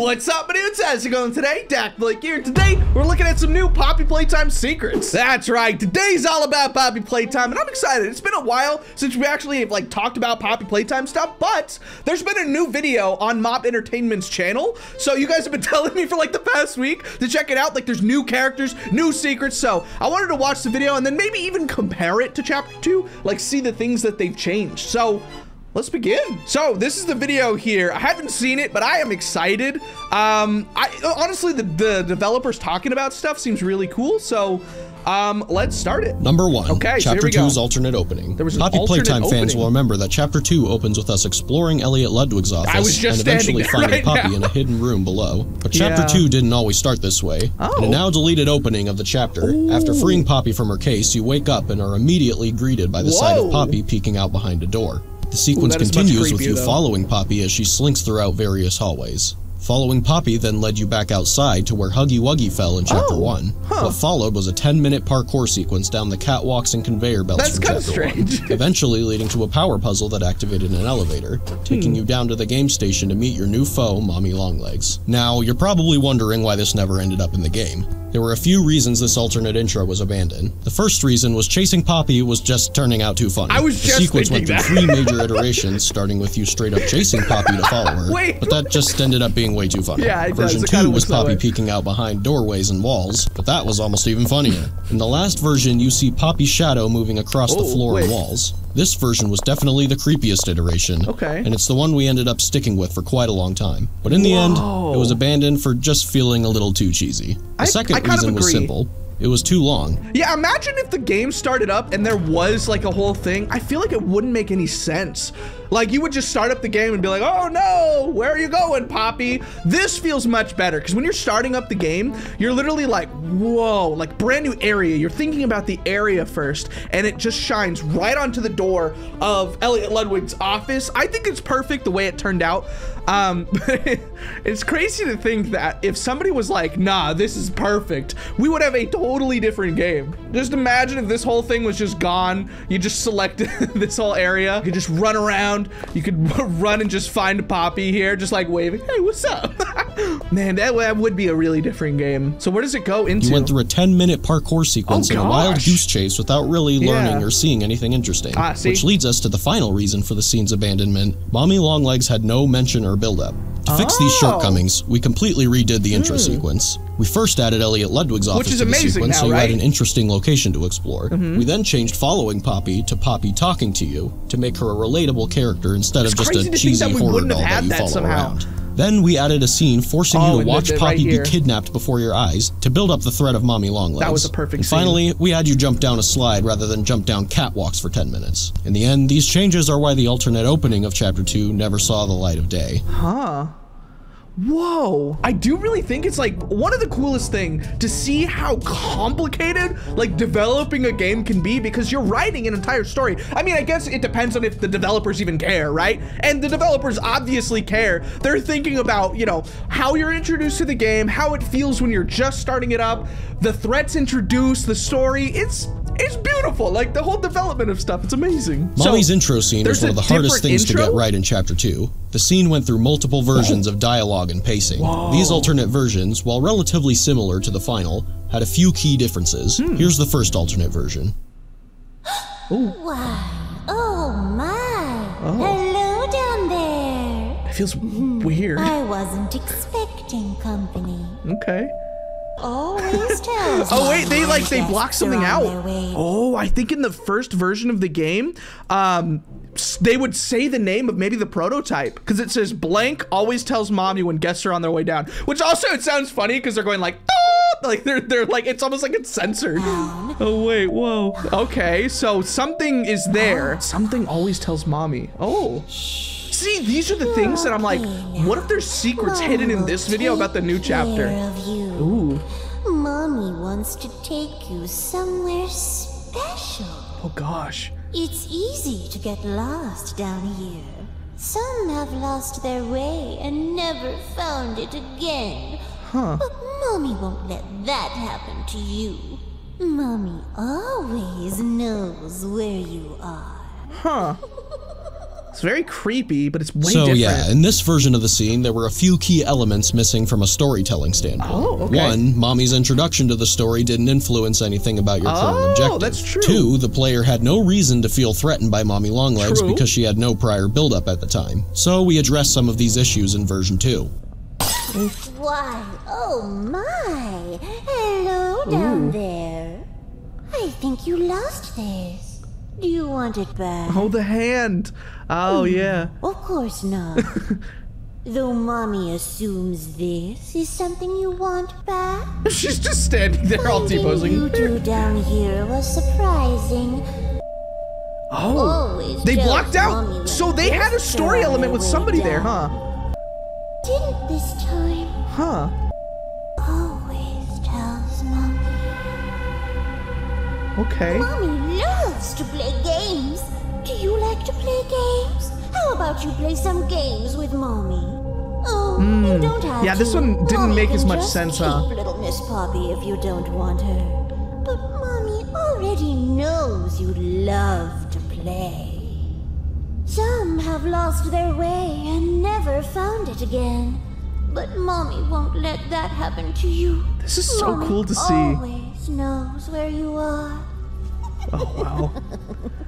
What's up, dudes? How's it going today? Dak Blake here. Today, we're looking at some new Poppy Playtime secrets. That's right. Today's all about Poppy Playtime, and I'm excited. It's been a while since we actually have, like, talked about Poppy Playtime stuff, but there's been a new video on Mob Entertainment's channel, so you guys have been telling me for, like, the past week to check it out. Like, there's new characters, new secrets, so I wanted to watch the video and then maybe even compare it to Chapter 2, like, see the things that they've changed. So, Let's begin. So this is the video here. I haven't seen it, but I am excited. Um, I honestly, the, the developers talking about stuff seems really cool. So um, let's start it. Number one. Okay, so Chapter we 2's go. alternate opening. There was an Poppy Playtime fans will remember that Chapter 2 opens with us exploring Elliot Ludwig's office was just and eventually finding right Poppy now. in a hidden room below. But Chapter Yeah. 2 didn't always start this way. Oh. In a now deleted opening of the chapter, after freeing Poppy from her case, you wake up and are immediately greeted by the sight of Poppy peeking out behind a door. The sequence much continues with you though. following Poppy as she slinks throughout various hallways. Following Poppy then led you back outside to where Huggy Wuggy fell in Chapter Oh, 1. What followed was a 10 minute parkour sequence down the catwalks and conveyor belts That's from kinda Chapter 1, eventually leading to a power puzzle that activated an elevator, Hmm. taking you down to the game station to meet your new foe, Mommy Longlegs. Now, you're probably wondering why this never ended up in the game. There were a few reasons this alternate intro was abandoned. The first reason was chasing Poppy was just turning out too funny. I was the just sequence went through that. three major iterations, starting with you straight up chasing Poppy to follow her. Wait. But that just ended up being way too funny. Yeah, does. Version 2 was Poppy peeking out behind doorways and walls, but that was almost even funnier. In the last version, you see Poppy's shadow moving across the Oh, floor and walls. This version was definitely the creepiest iteration. Okay. And it's the one we ended up sticking with for quite a long time. But in the end, it was abandoned for just feeling a little too cheesy. The I- second I reason was simple. It was too long. Yeah, imagine if the game started up and there was like a whole thing. I feel like it wouldn't make any sense. Like you would just start up the game and be like, "Oh no, where are you going, Poppy?" This feels much better because when you're starting up the game, you're literally like, "Whoa!" Like brand new area. You're thinking about the area first, and it just shines right onto the door of Elliot Ludwig's office. I think it's perfect the way it turned out. Um, it's crazy to think that if somebody was like, "Nah, this is perfect," we would have a totally different game. Just imagine if this whole thing was just gone. You just selected this whole area. You could just run around. You could run and just find Poppy here, just like waving, "Hey, what's up?" Man, that, that would be a really different game. So where does it go into? You went through a 10 minute parkour sequence Oh, and a wild goose chase without really learning Yeah. or seeing anything interesting. Ah, see? Which leads us to the final reason for the scene's abandonment. Mommy Longlegs had no mention or build-up. To fix these Oh. Hmm. shortcomings, we completely redid the intro sequence. We first added Elliot Ludwig's office Which is to the amazing sequence now, so you right? Mm-hmm. had an interesting location to explore. We then changed following Poppy to Poppy talking to you to make her a relatable character instead of just a cheesy horror doll that you follow around. Then we added a scene forcing Oh, you to watch the- right Poppy be kidnapped before your eyes to build up the threat of Mommy Longlegs. That was a perfect And scene. finally, we had you jump down a slide rather than jump down catwalks for 10 minutes. In the end, these changes are why the alternate opening of Chapter 2 never saw the light of day. Whoa. I do really think it's like one of the coolest thing to see how complicated like developing a game can be because you're writing an entire story. I mean, I guess it depends on if the developers even care, right? And the developers obviously care. They're thinking about, you know, how you're introduced to the game, how it feels when you're just starting it up, the threats introduced, the story. It's it's beautiful. Like the whole development of stuff. It's amazing. So, Mommy's intro scene was one of the hardest different things to get right in Chapter 2. The scene went through multiple versions of dialogue and pacing. These alternate versions, while relatively similar to the final, had a few key differences. Hmm. Here's the first alternate version. Why, oh my. Oh. Hello down there. It feels weird. I wasn't expecting company. Okay. Always tells Oh wait, they like they guests block something out. Oh, I think in the first version of the game, um, they would say the name of maybe the prototype because it says blank always tells mommy when guests are on their way down. Which also it sounds funny because they're going like "Ah!" like they're they're like it's almost like it's censored. Oh wait, whoa. Okay, so something is there. Something always tells mommy. Oh. See, these are the things that I'm like, what if there's secrets hidden in this video about the new chapter? Ooh. Mommy wants to take you somewhere special. Oh gosh. It's easy to get lost down here. Some have lost their way and never found it again. Huh. But Mommy won't let that happen to you. Mommy always knows where you are. Huh. It's very creepy, but it's way so different. yeah, in this version of the scene, there were a few key elements missing from a storytelling standpoint. Oh, okay. One, Mommy's introduction to the story didn't influence anything about your current Oh, objective. that's true. Two, the player had no reason to feel threatened by Mommy Longlegs True. because she had no prior buildup at the time. So we addressed some of these issues in version 2. Why, oh my! Hello down there. I think you lost this. Do you want it back? Oh, the hand. Oh, hmm. yeah. Of course not. Though mommy assumes this is something you want back. She's just standing there all Finding you two down here was surprising. Oh, they blocked out. So they had a story element with somebody there, huh? Didn't this time. Huh. Always tells mommy. Okay. Mommy loves to play games. Do you like to play games? How about you play some games with mommy? Oh, you don't have Hmm. Yeah, this one didn't Mommy make as much sense, keep huh? little Miss Poppy if you don't want her. But mommy already knows you love to play. Some have lost their way and never found it again. But mommy won't let that happen to you. This is so cool to see. Always knows where you are. Oh, wow.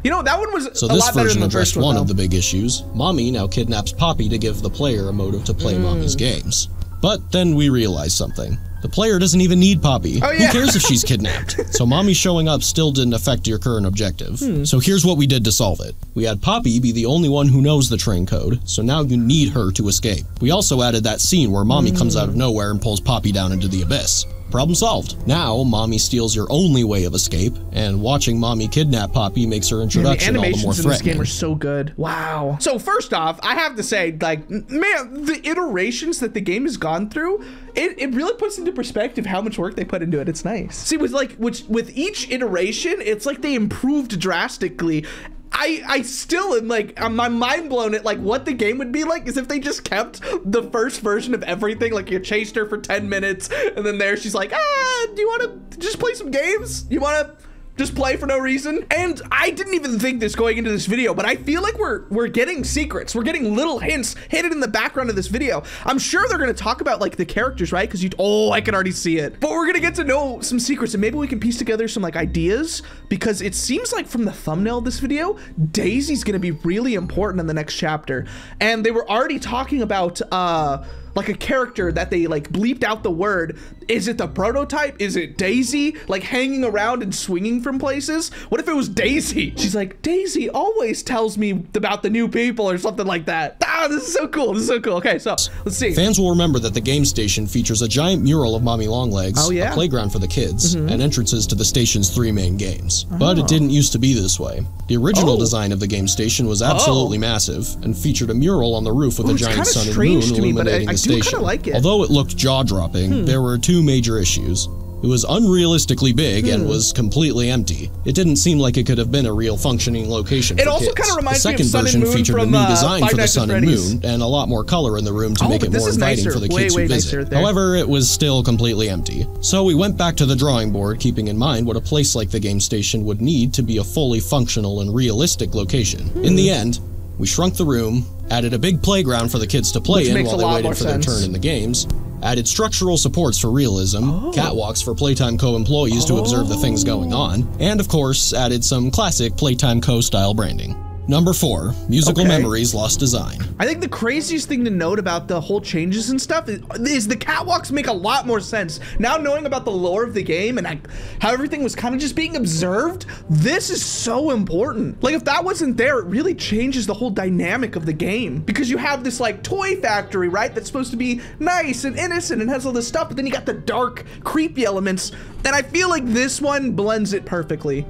You know, that one was So a this lot better version than addressed first one of the big issues. Mommy now kidnaps Poppy to give the player a motive to play Mommy's Mm. games. But then we realized something. The player doesn't even need Poppy. Oh, yeah. Who cares if she's kidnapped? so Mommy showing up still didn't affect your current objective. Hmm. So here's what we did to solve it. We had Poppy be the only one who knows the train code, so now you need her to escape. We also added that scene where Mommy comes Hmm. out of nowhere and pulls Poppy down into the abyss. Problem solved. Now, Mommy steals your only way of escape, and watching Mommy kidnap Poppy makes her Man, the introduction all the more threatening. animations in this game are so good. Wow. So first off, I have to say, like, man, the iterations that the game has gone through, it, it really puts into perspective how much work they put into it. It's nice. See, with like, which with each iteration, it's like they improved drastically. I, I still am like uh, my mind blown at like what the game would be like is if they just kept the first version of everything like you chased her for 10 minutes and then there she's like ah do you want to just play some games? You want to just play for no reason. And I didn't even think this going into this video, but I feel like we're we're getting secrets. We're getting little hints hidden in the background of this video. I'm sure they're gonna talk about like the characters, right? Because you oh, I can already see it. But we're gonna get to know some secrets, and maybe we can piece together some like ideas because it seems like from the thumbnail of this video, Daisy's gonna be really important in the next chapter. And they were already talking about uh like a character that they like bleeped out the word. Is it the prototype? Is it Daisy like hanging around and swinging from places? What if it was Daisy? She's like, Daisy always tells me about the new people or something like that. Ah, this is so cool. This is so cool. Okay, so let's see. Fans will remember that the game station features a giant mural of Mommy Longlegs, Oh, yeah. A playground for the kids, and entrances to the station's three main games. But it didn't used to be this way. The original Oh. design of the game station was absolutely massive and featured a mural on the roof with Ooh, a giant sun and strange moon to me, but I- illuminating I the station. like it. Hmm. Although it looked jaw-dropping, there were two major issues. It was unrealistically big Hmm. and was completely empty. It didn't seem like it could have been a real functioning location It for also kids. kinda reminds the me of Sun and version Moon featured from, a new uh, design Five for the sun and moon and a lot more color in the room to Oh, make it more inviting nicer. for the kids way who visit. However, it was still completely empty. So we went back to the drawing board, keeping in mind what a place like the game station would need to be a fully functional and realistic location. In Hmm. the end, we shrunk the room, added a big playground for the kids to play Which in while they waited for their turn in the games, added structural supports for realism, Oh. catwalks for Playtime Co. employees to observe the things going on, and of course, added some classic Playtime Co. style branding. Number 4. Musical Okay. Memories Lost Design. I think the craziest thing to note about the whole changes and stuff is, is the catwalks make a lot more sense. Now knowing about the lore of the game and like, how everything was kind of just being observed, this is so important. Like if that wasn't there, it really changes the whole dynamic of the game because you have this like toy factory, right? That's supposed to be nice and innocent and has all this stuff, but then you got the dark, creepy elements. And I feel like this one blends it perfectly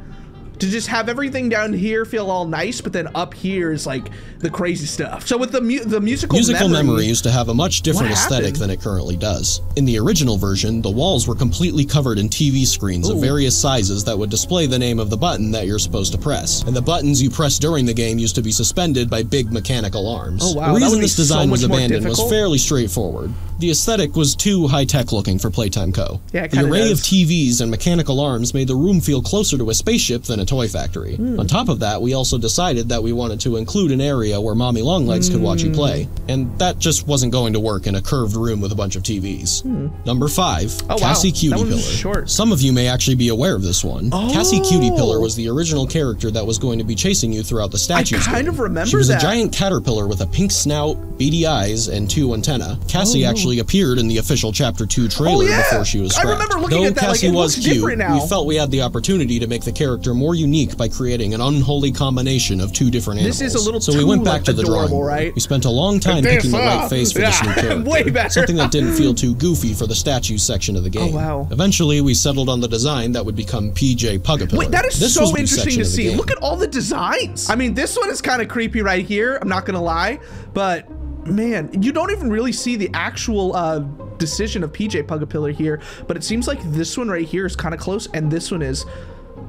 to just have everything down here feel all nice, but then up here is like the crazy stuff. So with the mu- the musical, Musical memory, Memory used to have a much different aesthetic than it currently does. In the original version, the walls were completely covered in TV screens of various sizes that would display the name of the button that you're supposed to press. And the buttons you press during the game used to be suspended by big mechanical arms. Oh, wow, The reason this design so was abandoned was fairly straightforward. The aesthetic was too high-tech looking for Playtime Co. Yeah, the array of. TVs and mechanical arms made the room feel closer to a spaceship than a toy factory. Hmm. On top of that, we also decided that we wanted to include an area where Mommy Longlegs could watch you Hmm. play, and that just wasn't going to work in a curved room with a bunch of TVs. Number 5, Hmm. Oh, wow. Cassie Cutie Pillar. short. Some of you may actually be aware of this one. Cassie Cutie Pillar Oh. was the original character that was going to be chasing you throughout the statues. kind game. of remember She was that. a giant caterpillar with a pink snout, beady eyes, and two antennae. Cassie actually appeared in the official Chapter 2 trailer Oh, yeah. before she was I scrapped. remember looking Though at that, like, Cassie it was looks cute, different now. we felt we had the opportunity to make the character more unique by creating an unholy combination of two different animals. This is a little so we went back like, to the drawing adorable, board. right? We spent a long time picking the right face for this new character. way better. Something that didn't feel too goofy for the statue section of the oh, game. Oh, wow. Eventually, we settled on the design that would become PJ Pugapillar. Wait, that is this so interesting to see. Look at all the designs. I mean, this one is kind of creepy right here. I'm not gonna lie, but man, you don't even really see the actual uh, decision of PJ Pugapillar here. But it seems like this one right here is kind of close, and this one is.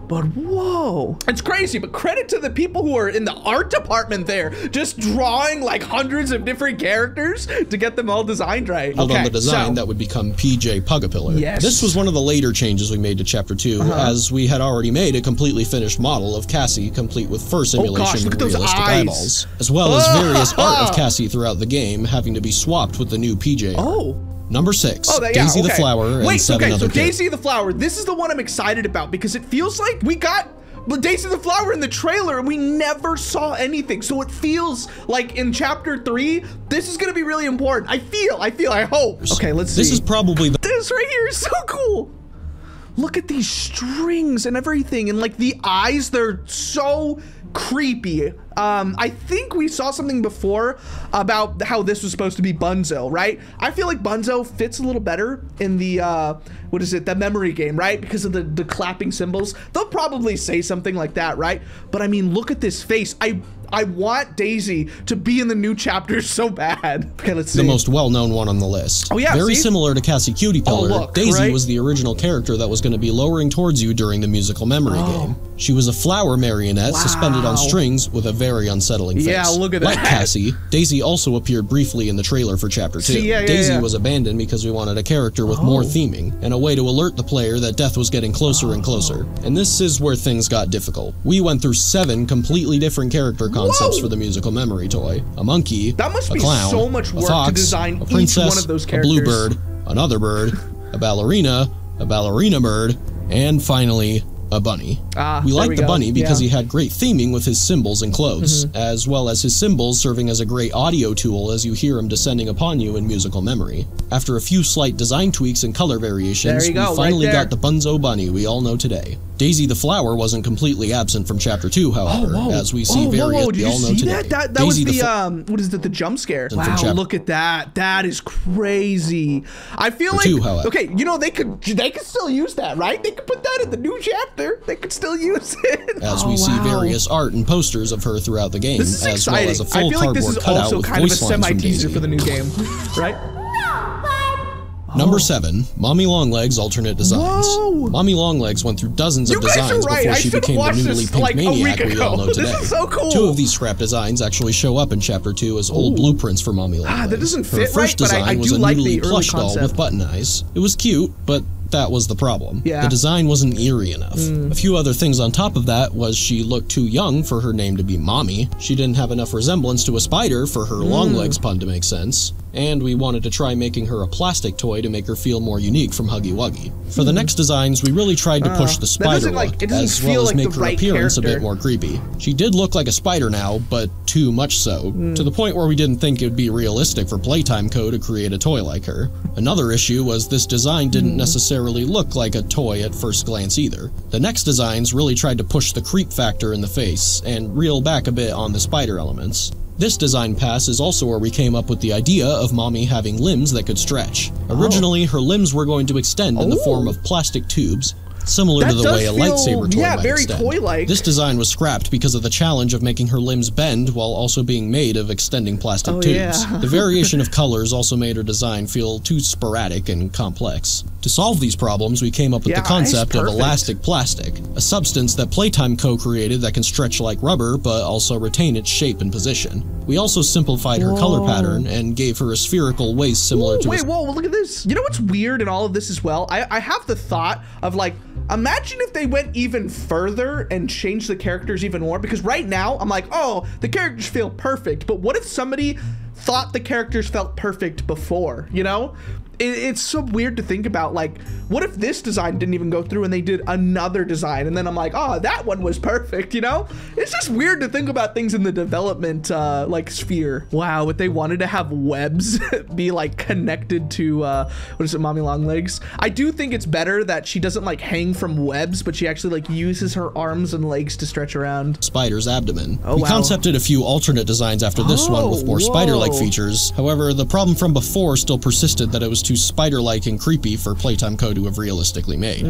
But whoa, it's crazy. But credit to the people who are in the art department there, just drawing like hundreds of different characters to get them all designed right. Build on the design so- that would become PJ Pugapillar. Yes. This was one of the later changes we made to Chapter 2, uh-huh. as we had already made a completely finished model of Cassie, complete with fur simulation Oh, gosh, look and at those realistic eyes. eyeballs, as well as various art of ah. Cassie throughout the game having to be swapped with the new PJ. art. Oh. Number 6, Oh, that, yeah, Daisy the okay. Flower and Wait, okay, so kids. Daisy the Flower. This is the one I'm excited about because it feels like we got Daisy the Flower in the trailer and we never saw anything. So it feels like in chapter three, this is gonna be really important. I feel, I feel, I hope. Okay, let's see. This is probably the this right here is so cool. Look at these strings and everything, and like the eyes, they're so creepy. Um, I think we saw something before about how this was supposed to be Bunzo, right? I feel like Bunzo fits a little better in the uh, what is it, the memory game, right? Because of the the clapping cymbals. They'll probably say something like that, right? But I mean, look at this face. I I want Daisy to be in the new chapter so bad. Okay, let's see. the most well-known one on the list. Oh, yeah, Very see? similar to Cassie Cutie Pillar, Oh, look, Daisy right? was the original character that was going to be lowering towards you during the musical memory game. She was a flower marionette suspended on Oh. Strings with a very unsettling face. Yeah, look at like. Cassie, Daisy also appeared briefly in the trailer for Chapter 2. See, yeah, yeah, Daisy yeah. was abandoned because we wanted a character with more Oh. theming and a way to alert the player that death was getting closer and closer. Oh. And this is where things got difficult. We went through seven completely different character concepts Whoa. for the musical memory toy. A monkey, That must a be clown, so much a work to fox, design a each one princess, of those a bluebird, another bird, a ballerina, a ballerina bird, and finally a bunny. Ah, we we the go. bunny because Yeah. he had great theming with his cymbals and clothes, Mm-hmm. as well as his cymbals serving as a great audio tool as you hear him descending upon you in musical memory. After a few slight design tweaks and color variations, you go, we right finally got the Bunzo bunny we all know today. Daisy the flower wasn't completely absent from chapter 2, however, as we see oh, various whoa, whoa. Did we you all know see today. that? That, that was the, fl- um, what is it? The jump scare. Wow, look at that. That is crazy. I feel like two, okay, you know they could they could still use that, right? They could put that in the new chapter. They could still use it. as Oh, we see various art and posters of her throughout the game, This is as well as a full I feel like cardboard this is cutout also with kind of a voice lines semi from teaser for the new game, right? Number seven, Mommy Longlegs alternate designs. Whoa. Mommy Longlegs went through dozens You of designs right. before I she became the newly pink like, maniac we all ago. know This today. is so cool. Two of these scrap designs actually show up in Chapter 2 as old blueprints for Mommy Longlegs. Ah, that doesn't Her first right, but I- design I was a like the noodly early plush doll with button eyes. It was cute, but that was the problem. Yeah. The design wasn't eerie enough. A few other things on top of that was she looked too young for her name to be Mommy. She didn't have enough resemblance to a spider for her Hmm. long legs pun to make sense. And we wanted to try making her a plastic toy to make her feel more unique from Huggy Wuggy. For the next designs, we really tried to push the Hmm. Uh, spider doesn't, like- look, as feel well as like make her right appearance a bit more creepy. She did look like a spider now, but too much so, Hmm. to the point where we didn't think it would be realistic for Playtime Co. to create a toy like her. Another issue was this design didn't Hmm. necessarily look like a toy at first glance either. The next designs really tried to push the creep factor in the face and reel back a bit on the spider elements. This design pass is also where we came up with the idea of Mommy having limbs that could stretch. Oh. Originally, her limbs were going to extend in the Oh. form of plastic tubes, similar to the way a feel- lightsaber toy yeah, might very extend. toy-like. This design was scrapped because of the challenge of making her limbs bend while also being made of extending plastic Oh, tubes. yeah. the variation of colors also made her design feel too sporadic and complex. To solve these problems, we came up with Yeah, the concept of elastic plastic, a substance that Playtime Co created that can stretch like rubber but also retain its shape and position. We also simplified her color pattern and gave her a spherical waist similar to a Wait, whoa, look at this. You know what's weird in all of this as well? I, I have the thought of like, imagine if they went even further and changed the characters even more. Because right now, I'm like, oh, the characters feel perfect. But what if somebody thought the characters felt perfect before, you know? It, it's so weird to think about. Like, what if this design didn't even go through and they did another design? And then I'm like, oh, that one was perfect, you know? It's just weird to think about things in the development, uh, like, sphere. Wow, if they wanted to have webs be, like, connected to, uh, what is it, Mommy Longlegs? I do think it's better that she doesn't, like, hang from webs, but she actually, like, uses her arms and legs to stretch around. spider's abdomen. Oh, we wow. concepted a few alternate designs after this one with Oh, more spider-like features. However, the problem from before still persisted that it was too spider-like and creepy for Playtime Co to have realistically made.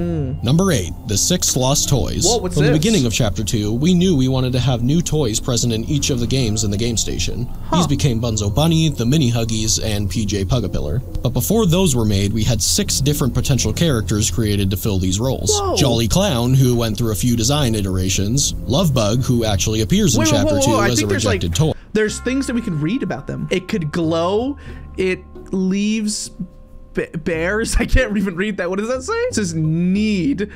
Number 8, the Six Lost Toys. Whoa, what's from the beginning of Chapter 2, we knew we wanted to have new toys present in each of the games in the game station. These became Bunzo Bunny, the Mini Huggies, and PJ Pugapillar. But before those were made, we had six different potential characters created to fill these roles. Whoa. Jolly Clown, who went through a few design iterations, Lovebug, who actually appears in Wait, wait, Chapter whoa, 2 I as a think there's, like, rejected toy. There's things that we can read about them. It could glow. It leaves b- bears. I can't even read that. What does that say? It says need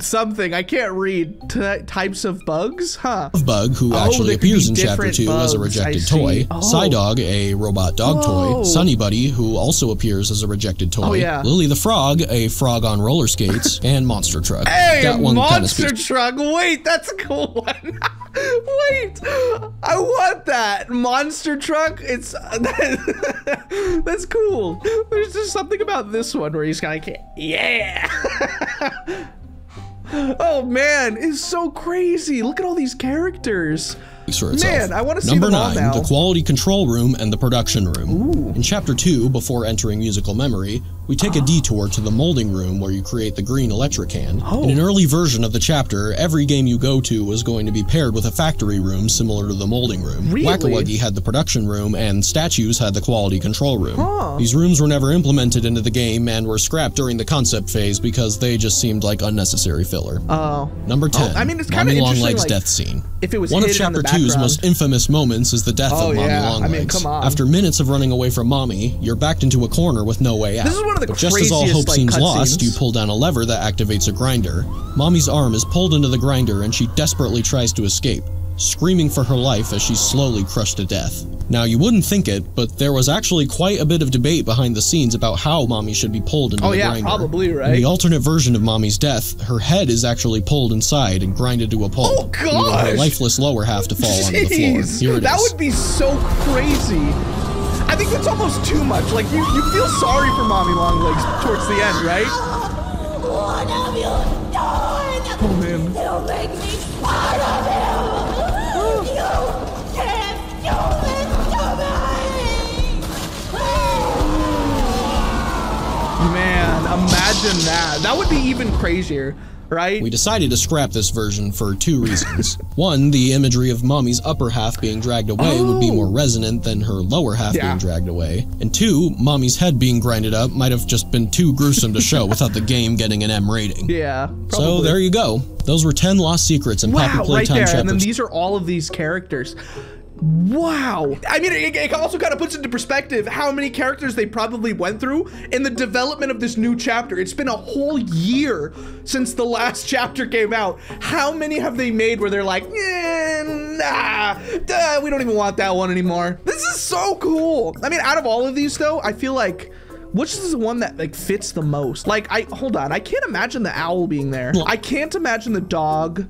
something. I can't read. T- types of bugs, huh? Bug, who Oh, actually appears in Chapter different 2 as a bugs, rejected toy. Oh. Psydog, a robot dog Whoa. toy. Sunny Buddy, who also appears as a rejected toy. Oh, yeah. Lily the Frog, a frog on roller skates. and Monster Truck. Hey, that one kind of monster truck. Wait, that's a cool one. Wait, I want that monster truck. It's that's cool. There's just something about this one where he's kind of yeah. oh man, it's so crazy. Look at all these characters. speaks for itself. Man, I wanna see Number them all nine, now. the quality control room and the production room. In chapter two, before entering musical memory, we take a detour to the molding room where you create the green electric can. Oh. In an early version of the chapter, every game you go to was going to be paired with a factory room similar to the molding room. Really? Wack-a-Wuggy had the production room, and statues had the quality control room. Huh. These rooms were never implemented into the game and were scrapped during the concept phase because they just seemed like unnecessary filler. Oh, Number 10. I mean, it's Mommy Longlegs like, death scene. if it was One of hidden in the Chapter 2's most infamous moments is the death Oh, of Mommy yeah. I Longlegs. mean, come on. After minutes of running away from Mommy, you're backed into a corner with no way out. One of the but just as all hope like, seems lost, cutscenes. you pull down a lever that activates a grinder. Mommy's arm is pulled into the grinder and she desperately tries to escape, screaming for her life as she's slowly crushed to death. Now, you wouldn't think it, but there was actually quite a bit of debate behind the scenes about how Mommy should be pulled into Oh, the yeah, grinder. Oh yeah, probably, In right? the alternate version of Mommy's death, her head is actually pulled inside and grinded to a pulp, Oh, leaving her lifeless lower half to fall onto the floor. Jeez, Here it that is. would be so crazy. I think that's almost too much. Like you, you feel sorry for Mommy Longlegs towards the end, right? What have you done? Oh man. You make me part of him! You can't do this to me! Man, imagine that. That would be even crazier, right? We decided to scrap this version for two reasons. One, the imagery of Mommy's upper half being dragged away would be more oh. resonant than her lower half Oh. Yeah. being dragged away. And two, Mommy's head being grinded up might have just been too gruesome to show without the game getting an M rating. yeah. So there you go. Those were 10 lost secrets in Poppy Wow, right Playtime there. Chapter And then these are all of these characters. Wow. I mean, it, it also kind of puts into perspective how many characters they probably went through in the development of this new chapter. It's been a whole year since the last chapter came out. How many have they made where they're like, eh, nah, duh, we don't even want that one anymore? This is so cool. I mean, out of all of these, though, I feel like. Which is the one that like fits the most? Like, I hold on, I can't imagine the owl being there. I can't imagine the dog.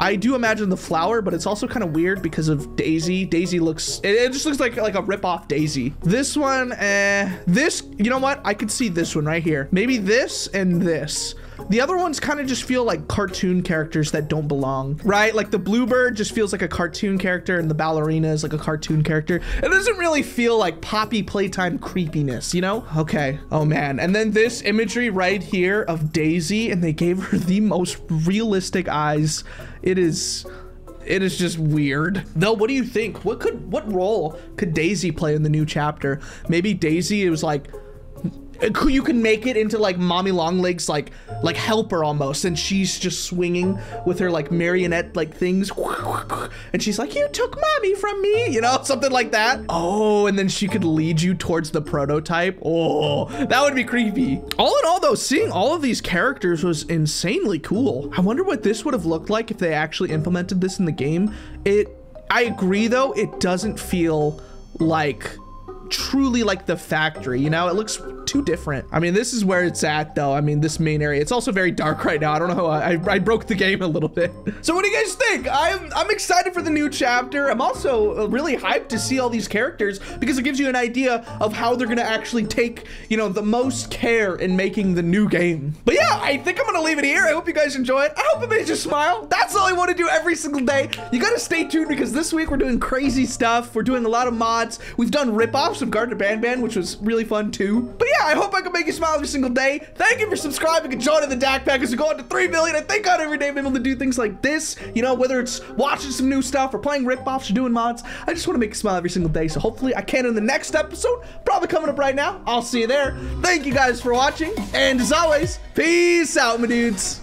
I do imagine the flower, but it's also kind of weird because of Daisy. Daisy looks, it, it just looks like like a rip-off Daisy. This one, eh, this, you know what? I could see this one right here. Maybe this and this. The other ones kind of just feel like cartoon characters that don't belong, right? Like the bluebird just feels like a cartoon character and the ballerina is like a cartoon character. It doesn't really feel like poppy playtime creepiness, you know? Okay. Oh man. And then this imagery right here of Daisy and they gave her the most realistic eyes. It is it is just weird. Though, what do you think? What could what role could Daisy play in the new chapter? Maybe Daisy was like you can make it into like mommy longlegs like like helper almost and she's just swinging with her like marionette like things. And she's like you took mommy from me you know something like that. Oh and then she could lead you towards the prototype. Oh that would be creepy. All in all though seeing all of these characters was insanely cool. I wonder what this would have looked like if they actually implemented this in the game. It i agree though it doesn't feel like truly like the factory, you know? It looks too different. I mean, this is where it's at though. I mean, this main area. It's also very dark right now. I don't know how I, I broke the game a little bit. So what do you guys think? I'm, I'm excited for the new chapter. I'm also uh, really hyped to see all these characters because it gives you an idea of how they're gonna actually take, you know, the most care in making the new game. But yeah, I think I'm gonna leave it here. I hope you guys enjoy it. I hope it made you smile. That's all I want to do every single day. You gotta stay tuned because this week we're doing crazy stuff. We're doing a lot of mods. We've done rip-offs of Gardner Banban, which was really fun too. But yeah, I hope I can make you smile every single day. Thank you for subscribing and joining the Dak Pack as we go on to 3 million. I thank God every day I'm able to do things like this. You know, whether it's watching some new stuff or playing rip-offs or doing mods, I just want to make you smile every single day. So hopefully I can in the next episode, probably coming up right now. I'll see you there. Thank you guys for watching. And as always, peace out, my dudes.